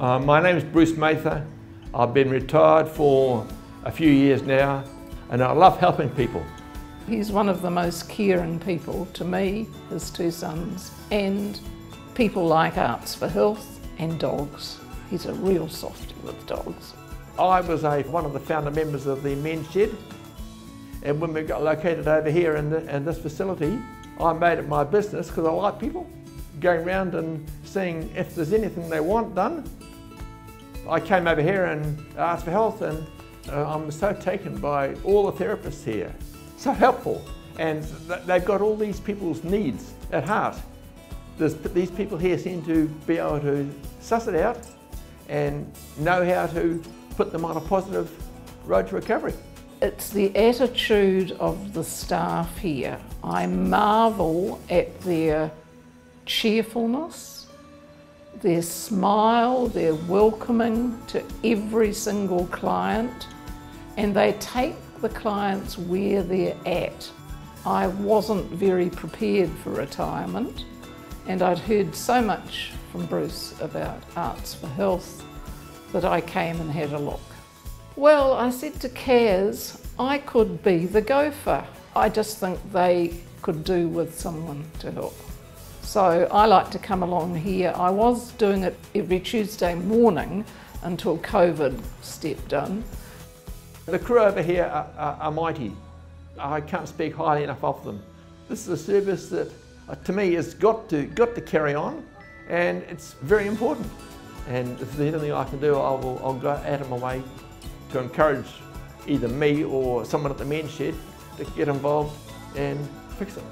Uh, my name is Bruce Mather. I've been retired for a few years now and I love helping people. He's one of the most caring people to me, his two sons, and people like Arts for Health and dogs. He's a real softy with dogs. I was a, one of the founder members of the Men's Shed and when we got located over here in, the, in this facility, I made it my business because I like people going around and seeing if there's anything they want done. I came over here and asked for help and uh, I'm so taken by all the therapists here. So helpful and they've got all these people's needs at heart. There's, these people here seem to be able to suss it out and know how to put them on a positive road to recovery. It's the attitude of the staff here. I marvel at their cheerfulness, their smile, they're welcoming to every single client, and they take the clients where they're at. I wasn't very prepared for retirement, and I'd heard so much from Bruce about Arts for Health that I came and had a look. Well, I said to Kaz, I could be the gopher. I just think they could do with someone to help. So I like to come along here. I was doing it every Tuesday morning until COVID stepped in. The crew over here are, are, are mighty. I can't speak highly enough of them. This is a service that uh, to me has got to, got to carry on and it's very important. And if there's anything I can do, I will, I'll go out of my way to encourage either me or someone at the men's shed to get involved and fix it.